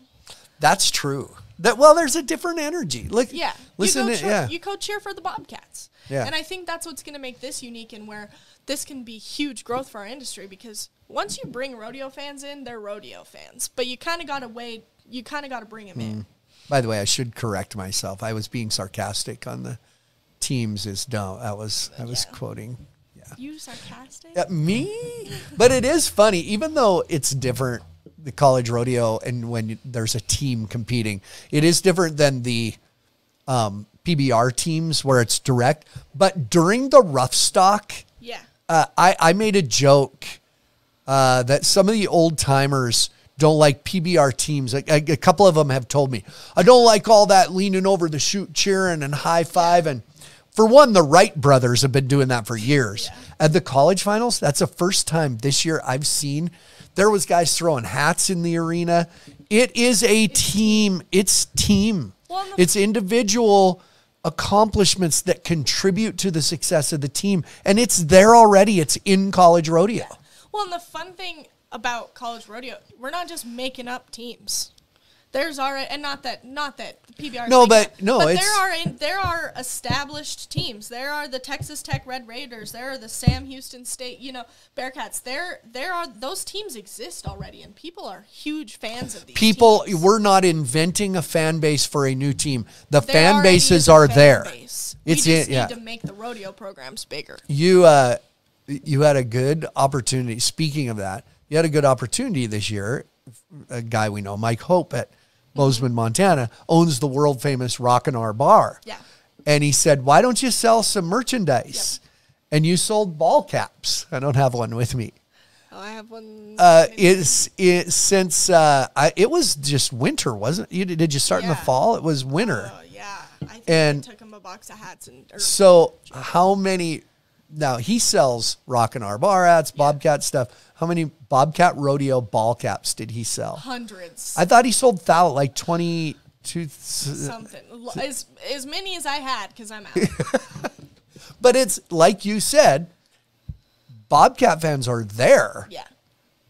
that's true. That well, there's a different energy. Like, Yeah. listen, you go cheer, yeah, You go cheer for the Bobcats. Yeah. And I think that's what's going to make this unique and where this can be huge growth for our industry because once you bring rodeo fans in, they're rodeo fans. But you kind of got to wait. You kind of got to bring them in. Hmm. By the way, I should correct myself. I was being sarcastic on the teams is dumb. I was I was Yeah. quoting. Yeah. You sarcastic? Yeah, me? But it is funny, even though it's different, the college rodeo, and when you, there's a team competing, it is different than the um, PBR teams where it's direct. But during the rough stock, Yeah. uh, I, I made a joke uh, that some of the old timers don't like PBR teams. Like, a, a couple of them have told me, I don't like all that leaning over the chute, cheering and high five. And for one, the Wright brothers have been doing that for years. At the college finals, that's the first time this year I've seen there was guys throwing hats in the arena. It is a team. It's team. Well, and the- it's individual accomplishments that contribute to the success of the team. And it's there already. It's in college rodeo. Well, and the fun thing about college rodeo, we're not just making up teams. There's already, and not that, not that the PBR. No, but- that, no, but it's- there are in, there are established teams. There are the Texas Tech Red Raiders. There are the Sam Houston State, you know, Bearcats. There, there are those teams exist already, and people are huge fans of these. People, teams. we're not inventing a fan base for a new team. The There fan bases are fan there. base. It's we in- just need yeah. to make the rodeo programs bigger. You, uh, you had a good opportunity. Speaking of that, you had a good opportunity this year. A guy we know, Mike Hope at Bozeman, Montana, owns the world famous Rockin' R Bar. Yeah. And he said, "Why don't you sell some merchandise?" And you sold ball caps. I don't have one with me. Oh, I have one. Uh, it's it since uh, I, it was just winter, wasn't you? Did you start in the fall? It was winter. Oh yeah, I think And- I took him a box of hats and. So how many? Now he sells Rockin' R bar ads, Bobcat stuff. How many Bobcat rodeo ball caps did he sell? hundreds. I thought he sold thou like twenty two. something as as many as I had because I'm out. But it's like you said, Bobcat fans are there. yeah,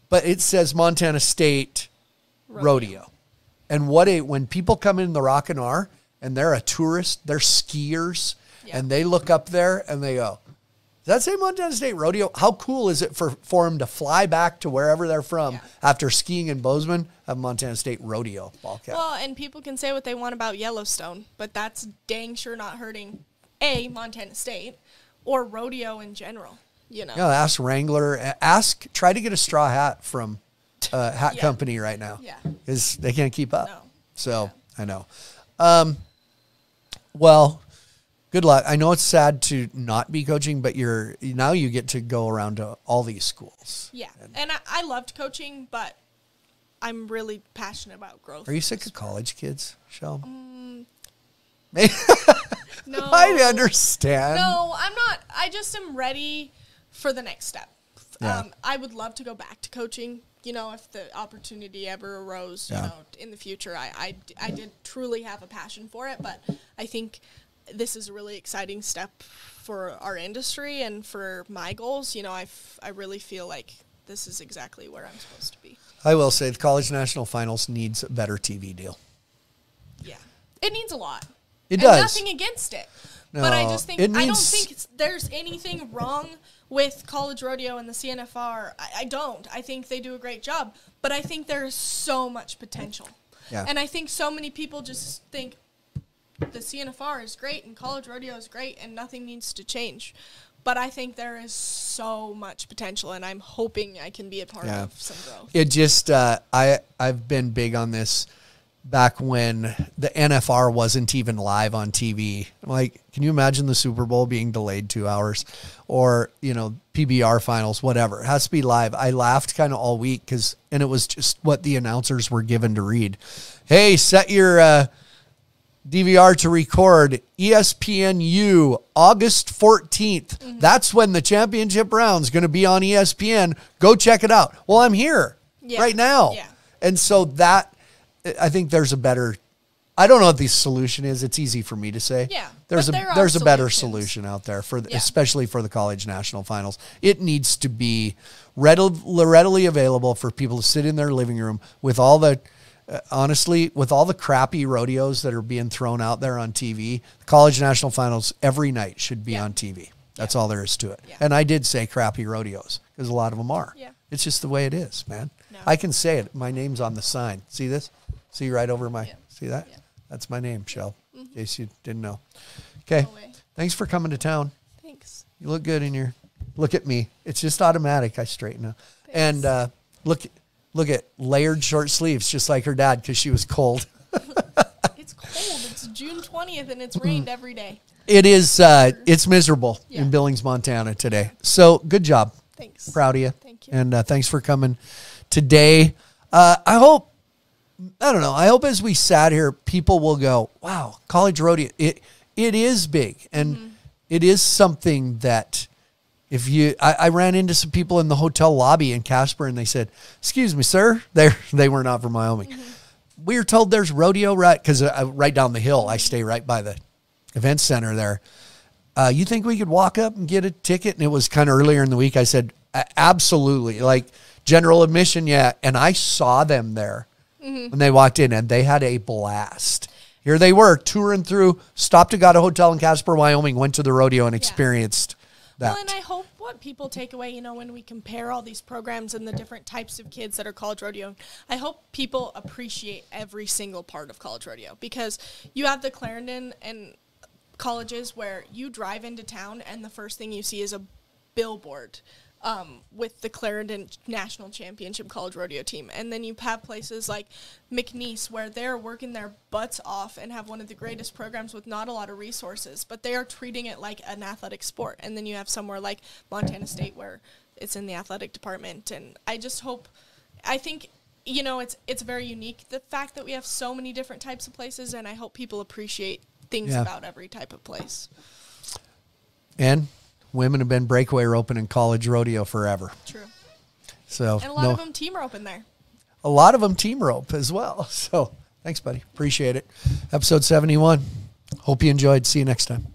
but it says Montana State Rodeo. And what a when people come in the Rockin' R and they're a tourist, they're skiers, Yeah. and they look up there and they go, "Does that say Montana State Rodeo?" How cool is it for for them to fly back to wherever they're from Yeah. after skiing in Bozeman, have Montana State Rodeo ball cap? Well, and people can say what they want about Yellowstone, but that's dang sure not hurting a Montana State or rodeo in general. You know. yeah, ask Wrangler, ask try to get a straw hat from a hat Yeah. company right now. Yeah. because they can't keep up. No. So I know. Um, well, good luck. I know it's sad to not be coaching, but you're now you get to go around to all these schools. Yeah, and I, I loved coaching, but I'm really passionate about growth. Are you sick of college kids, Shell? Um, No, I understand. No, I'm not. I just am ready for the next step. Yeah. Um, I would love to go back to coaching. You know, if the opportunity ever arose, Yeah. you know, in the future, I, I, I did truly have a passion for it. But I think this is a really exciting step for our industry and for my goals. You know, I, f- I really feel like this is exactly where I'm supposed to be. I will say the college national finals needs a better TV deal. Yeah, it needs a lot. It and does. Nothing against it, but I No, just think I don't think it's, there's anything wrong with college rodeo and the CNFR. I, I don't. I think they do a great job, but I think there is so much potential. Yeah. And I think so many people just think the CNFR is great and college rodeo is great and nothing needs to change. But I think there is so much potential, and I'm hoping I can be a part Yeah. of some growth. It just uh, I I've been big on this back when the NFR wasn't even live on TV. Like, can you imagine the Super Bowl being delayed two hours, or you know PBR finals, whatever? It has to be live. I laughed kind of all week because, and it was just what the announcers were given to read. Hey, set your. Uh, DVR to record ESPNU August 14th. Mm-hmm. That's when the championship round's going to be on ESPN. Go check it out. Well, I'm here Yeah. right now. Yeah. And so that I think there's a better I don't know what the solution is. It's easy for me to say. Yeah, There's a there there's a better solutions. solution out there for the, Yeah. especially for the college national finals. It needs to be readily, readily available for people to sit in their living room with all the honestly with all the crappy rodeos that are being thrown out there on TV. College national finals every night should be Yeah. on TV. That's all there is to it. Yeah. And I did say crappy rodeos because a lot of them are. Yeah. It's just the way it is, man. No. I can say it. My name's on the sign. See this? See right over my. Yeah. See that? Yeah. Mm-hmm. That's my name, Shell. In case you didn't know. Okay. No. Thanks for coming to town. Thanks. You look good in your. Look at me. It's just automatic. I straighten up. And uh, look, look at layered short sleeves, just like her dad, because she was cold. It's cold. It's June 20th and it's rained every day. It is. Uh, it's miserable Yeah. in Billings, Montana today. So good job. Thanks. Proud of you. Thank you. And uh, thanks for coming today. Uh, I hope. I don't know. I hope as we sat here, people will go, "Wow, college rodeo! It it is big, and Mm-hmm. it is something that." If you, I, I ran into some people in the hotel lobby in Casper, and they said, "Excuse me, sir." They they were not from Wyoming. Mm-hmm. We were told there's rodeo right because uh, right down the hill. I stay right by the event center there. Uh, you think we could walk up and get a ticket? And it was kind of earlier in the week. I said, absolutely. Like general admission, yeah. And I saw them there when they walked in and they had a blast. Here they were touring through, stopped and got a hotel in Casper, Wyoming, went to the rodeo and experienced that. Well, and I hope what people take away, you know, when we compare all these programs and the different types of kids that are college rodeo, I hope people appreciate every single part of college rodeo because you have the Clarendon and colleges where you drive into town and the first thing you see is a billboard um, with the Clarendon National Championship College Rodeo team. And then you have places like McNeese where they're working their butts off and have one of the greatest programs with not a lot of resources, but they are treating it like an athletic sport. And then you have somewhere like Montana State where it's in the athletic department. And I just hope, I think. You know, it's it's very unique the fact that we have so many different types of places, and I hope people appreciate things Yeah. about every type of place. and women have been breakaway roping in college rodeo forever. True. So And a lot no- of them team rope in there. a lot of them team rope as well. So thanks, buddy. Appreciate it. Episode 71. Hope you enjoyed. See you next time.